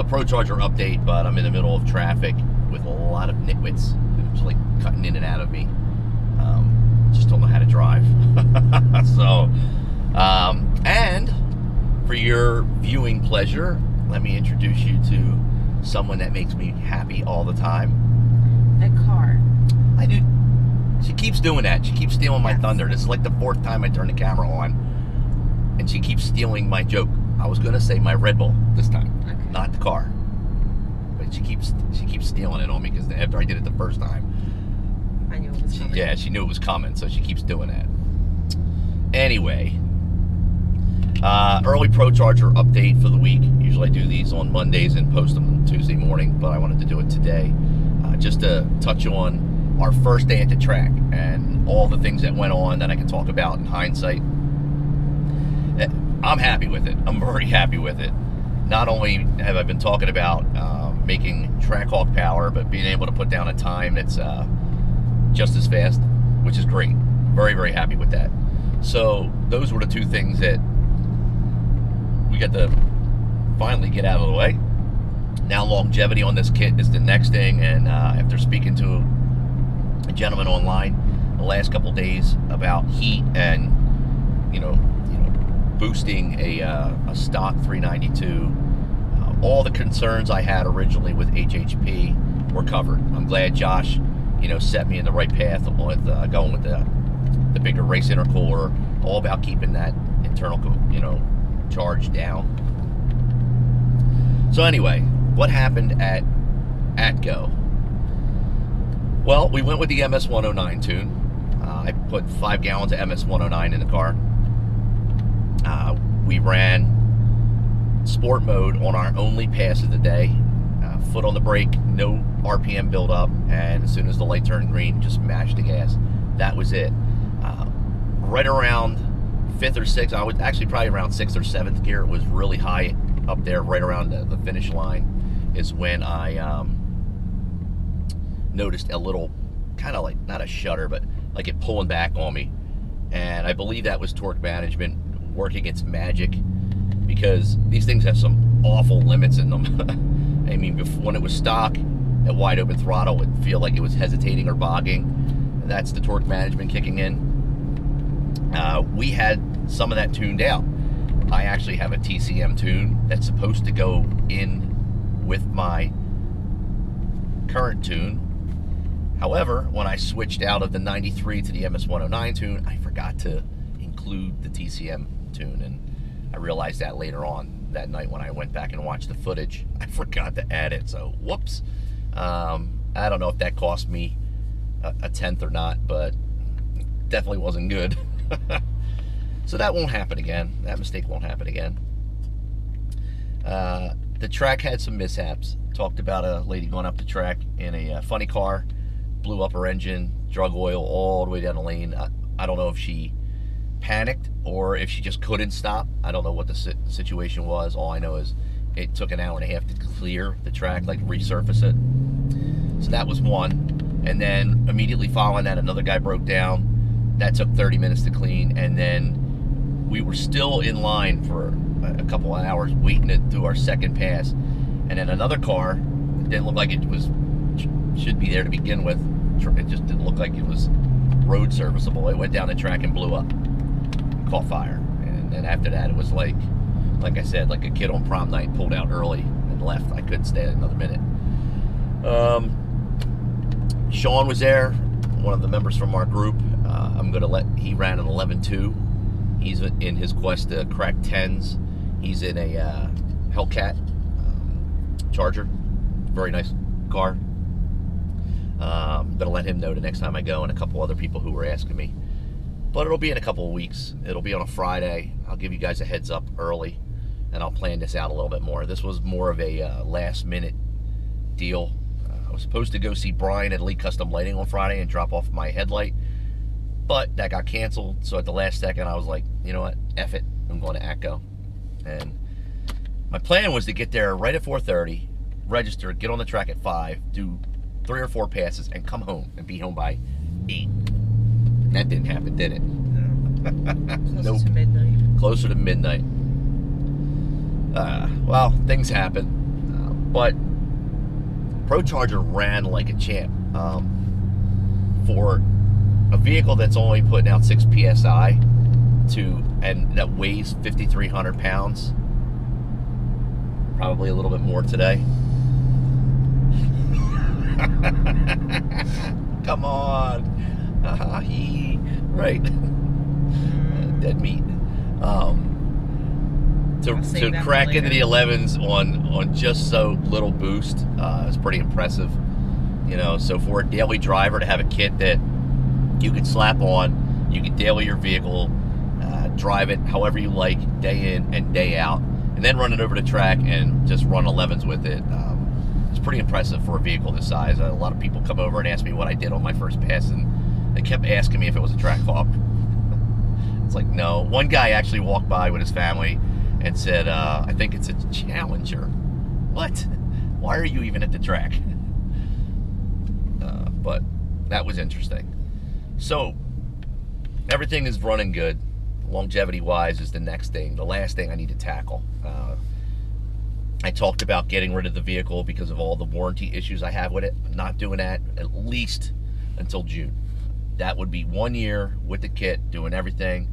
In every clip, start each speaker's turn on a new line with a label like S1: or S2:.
S1: A ProCharger update, but I'm in the middle of traffic with a lot of nitwits who's like cutting in and out of me. Um, just don't know how to drive. so, um, and for your viewing pleasure, let me introduce you to someone that makes me happy all the time.
S2: The car.
S1: I do. She keeps doing that. She keeps stealing my
S2: Yes.
S1: thunder. This is like the fourth time I turn the camera on, and she keeps stealing my joke. I was gonna say my Red Bull this time. Not the car, but she keeps she keeps stealing it on me because after I did it the first time,
S2: I knew it was
S1: she,
S2: coming.
S1: yeah, she knew it was coming, so she keeps doing that. Anyway, uh, early ProCharger update for the week. Usually I do these on Mondays and post them Tuesday morning, but I wanted to do it today uh, just to touch on our first day at the track and all the things that went on that I can talk about in hindsight. Eh, I'm happy with it. I'm very happy with it. Not only have I been talking about uh, making Trackhawk power, but being able to put down a time that's uh, just as fast, which is great. Very, very happy with that. So those were the two things that we got to finally get out of the way. Now longevity on this kit is the next thing, and uh, after speaking to a gentleman online the last couple days about heat and you know, you know, boosting a, uh, a stock 392, uh, all the concerns I had originally with HHP were covered. I'm glad Josh, you know, set me in the right path with uh, going with the the bigger race intercooler, all about keeping that internal, you know, charge down. So anyway, what happened at Atco? Well, we went with the MS109 tune. Uh, I put five gallons of MS109 in the car. Uh, we ran sport mode on our only pass of the day. Uh, foot on the brake, no RPM buildup, and as soon as the light turned green, just mashed the gas. That was it. Uh, right around fifth or sixth, I was actually probably around sixth or seventh gear. It was really high up there, right around the, the finish line, is when I um, noticed a little kind of like not a shudder, but like it pulling back on me. And I believe that was torque management working its magic because these things have some awful limits in them. I mean, before, when it was stock at wide open throttle, it would feel like it was hesitating or bogging. That's the torque management kicking in. Uh, we had some of that tuned out. I actually have a TCM tune that's supposed to go in with my current tune. However, when I switched out of the 93 to the MS109 tune, I forgot to include the TCM tune, and I realized that later on that night when I went back and watched the footage. I forgot to add it, so whoops. Um, I don't know if that cost me a, a tenth or not, but definitely wasn't good. so that won't happen again. That mistake won't happen again. Uh, the track had some mishaps. Talked about a lady going up the track in a uh, funny car, blew up her engine, drug oil all the way down the lane. I, I don't know if she panicked or if she just couldn't stop. I don't know what the situation was. All I know is it took an hour and a half to clear the track, like resurface it. So that was one. And then immediately following that, another guy broke down. That took 30 minutes to clean. And then we were still in line for a couple of hours waiting to do our second pass. And then another car didn't look like it was should be there to begin with. It just didn't look like it was road serviceable. It went down the track and blew up, caught fire. And then after that, it was like, like I said, like a kid on prom night pulled out early and left. I couldn't stay another minute. Um, Sean was there, one of the members from our group. Uh, I'm gonna let he ran an 11 2. He's in his quest to crack tens. He's in a uh, Hellcat um, Charger, very nice car. Um, gonna let him know the next time I go, and a couple other people who were asking me. But it'll be in a couple of weeks. It'll be on a Friday. I'll give you guys a heads up early. and I'll plan this out a little bit more. This was more of a uh, last minute deal. Uh, I was supposed to go see Brian at Elite Custom Lighting on Friday and drop off my headlight, but that got canceled. So at the last second, I was like, you know what, F it, I'm going to Atco. And my plan was to get there right at 4:30, register, get on the track at five, do three or four passes, and come home and be home by eight. That didn't happen, did it?
S2: Close
S1: Nope.
S2: to midnight.
S1: Closer to midnight. Uh, well, things happen, uh, but ProCharger ran like a champ. Um, for a vehicle that's only putting out six psi to and that weighs 5,300 pounds, probably a little bit more today. Come on, Ah, he right, dead meat. Um, to to crack into the 11s on on just so little boost uh, is pretty impressive. You know, so for a daily driver to have a kit that you can slap on, you can daily your vehicle, uh, drive it however you like, day in and day out, and then run it over the track and just run 11s with it. Um, it's pretty impressive for a vehicle this size. a lot of people come over and ask me what I did on my first pass, and they kept asking me if it was a Trackhawk. it's like no. One guy actually walked by with his family and said, uh, "I think it's a Challenger." What? Why are you even at the track? Uh, but that was interesting. So everything is running good. Longevity wise is the next thing. The last thing I need to tackle. Uh, I talked about getting rid of the vehicle because of all the warranty issues I have with it. I'm not doing that at least until June. That would be one year with the kit, doing everything.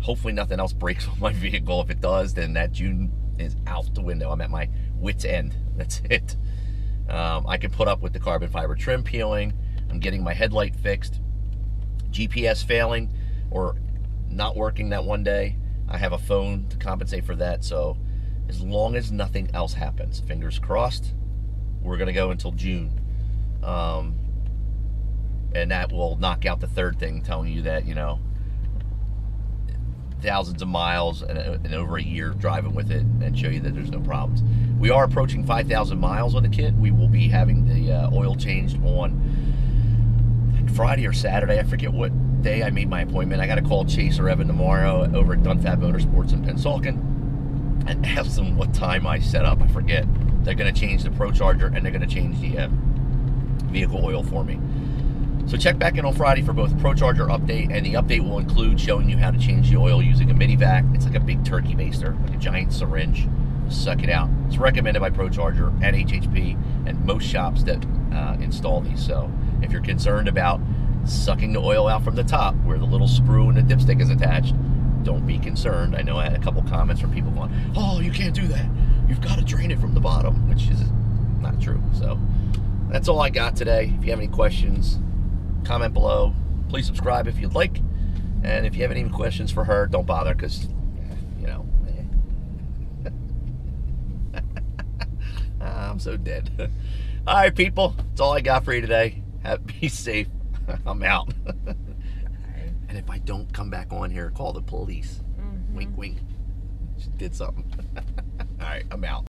S1: Hopefully, nothing else breaks on my vehicle. If it does, then that June is out the window. I'm at my wits' end. That's it. Um, I can put up with the carbon fiber trim peeling. I'm getting my headlight fixed. GPS failing or not working that one day. I have a phone to compensate for that. So, as long as nothing else happens, fingers crossed, we're going to go until June. Um, and that will knock out the third thing, telling you that, you know, thousands of miles and, and over a year driving with it and show you that there's no problems. We are approaching 5,000 miles on the kit. We will be having the uh, oil changed on Friday or Saturday. I forget what day I made my appointment. I got to call Chase or Evan tomorrow over at Dunfab Motorsports in Pennsauken and ask them what time I set up. I forget. They're going to change the ProCharger and they're going to change the uh, vehicle oil for me. So check back in on Friday for both ProCharger update, and the update will include showing you how to change the oil using a mini vac. It's like a big turkey baster, like a giant syringe. Suck it out. It's recommended by ProCharger and HHP and most shops that uh, install these. So if you're concerned about sucking the oil out from the top where the little sprue and the dipstick is attached, don't be concerned. I know I had a couple comments from people going, "Oh, you can't do that. You've got to drain it from the bottom," which is not true. So that's all I got today. If you have any questions, comment below. Please subscribe if you'd like. And if you have any questions for her, don't bother because, you know. I'm so dead. all right, people. That's all I got for you today. Have, be safe. I'm out. And if I don't come back on here, call the police.
S2: Mhm.
S1: Wink, wink. She did something. all right, I'm out.